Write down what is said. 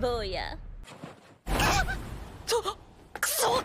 坊や。とくそ